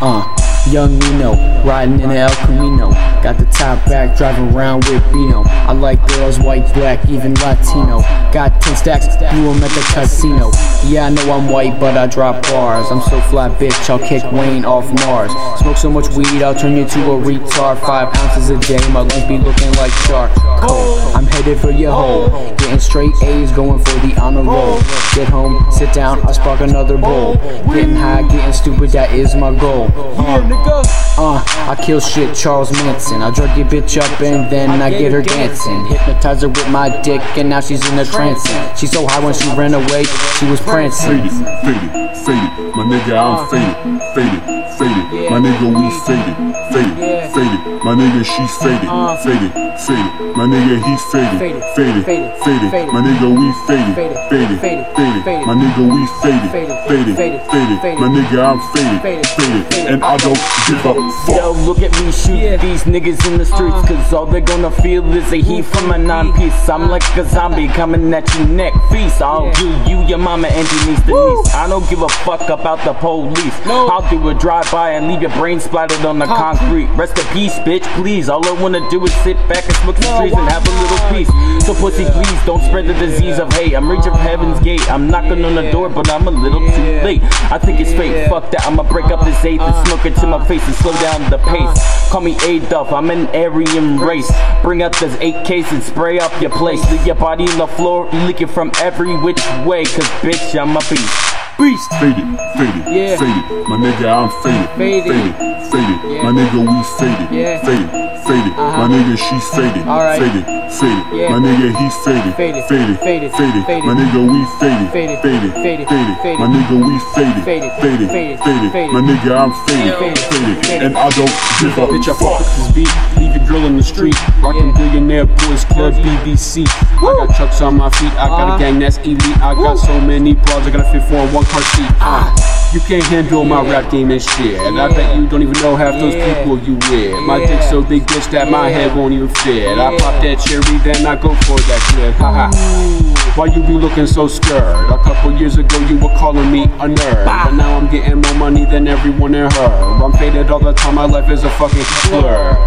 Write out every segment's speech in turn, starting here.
Uh. Young Nino, riding in the El Camino. Got the top back, driving around with Bino. I like girls, white, black, even Latino. Got 10 stacks, blew them at the casino. Yeah, I know I'm white, but I drop bars. I'm so fly, bitch, I'll kick Wayne off Mars. Smoke so much weed, I'll turn you to a retard. Five ounces a day, my lungs be looking like charcoal. I'm headed for your hole. Getting straight A's, going for the honor roll. Get home, sit down, I spark another bowl. Getting high, getting stupid, that is my goal. Uh, uh, I kill shit, Charles Manson. I drug your bitch up and then I get her dancing. Hypnotize her with my dick and now she's in a trance. She's so high when she ran away, she was prancing. Faded, faded, faded. My nigga, I'm oh. faded, faded, faded. My nigga, we faded, faded, nigga, she faded, uh-huh. faded, faded. My nigga, he faded, faded, faded. My nigga, we faded, faded, faded. My nigga, we faded, faded, faded. My nigga, I'm faded, faded. And I don't give a fuck. Yo, look at me shoot these niggas in the streets uh-huh. Cause all they're gonna feel is a heat from a non-piece I'm like a zombie coming at your neck feast I'll do you, your mama, and your niece, the niece I don't give a fuck about the police. I'll do a drive-by and leave your brain splattered on the concrete. Rest in peace, bitch, please All I wanna do is sit back and smoke some trees and have a little peace. So pussy, please, don't spread the disease of hate. I'm reaching for heaven's gate. I'm knocking on the door, but I'm a little too late. I think it's fate, fuck that I'ma break up this eighth and uh, smoke it to my uh, face and slow down the uh. pace. Call me A-Duff, I'm an Aryan race. Bring out those eight cases and spray up your place. Leave your body on the floor, leaking from every which way. Cause bitch, I'm a beast Beast! Faded, faded, Yeah. faded. My nigga, I'm faded, Faded. faded, faded. My nigga, we faded, Yeah. faded, faded. My nigga, she faded, faded, faded. My nigga, he faded, Faded, faded, faded, faded. faded. My nigga, we faded, Faded, faded, faded, faded. faded. My nigga, we faded, Faded, faded, faded, faded. faded. My nigga, I'm faded, Faded, faded. faded. And I don't give a Bitch, I fuck fuck. this beat. Leave your drill in the street. Rockin' Billionaire Boys Club BBC. I got chucks on my feet. I got Uh-huh. a gang that's elite. I got so many bras. I gotta fit for in one car seat. Ah. You can't handle my rap game and shit. And I bet you don't even know half those people you with. My dick so big, bitch, that my head won't even fit. I pop that cherry, then I go for that shit. Haha. Why you be looking so scared? A couple years ago you were calling me a nerd, but now I'm getting more money than everyone in her. I'm faded all the time. My life is a fucking blur.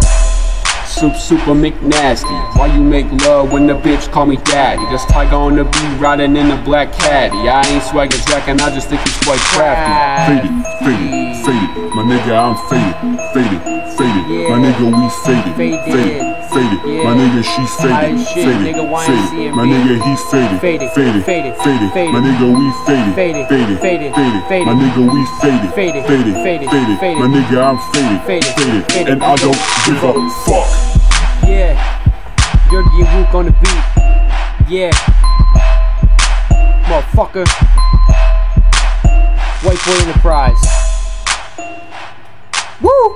Soup super McNasty. Why you make love when the bitch call me daddy? This Tyga on the beat riding in a black caddy. I ain't swagger jacking, I just think he's quite crafty. Faded, faded, faded. My nigga, I'm faded, faded, faded. My nigga, we faded, Faded. faded, faded. Yeah. My nigga, she faded, shit, faded, nigga, faded. My nigga, he faded, Faded, faded, faded, faded. faded. My nigga, we faded, Faded, faded, faded, faded. faded. My nigga, we faded, Faded, faded, faded. My nigga, I'm Faded, faded, faded. and I don't give a fuck. Yeah. Yeergy and WUK on the beat. Yeah. Motherfucker. White Boy Enterprise. Woo!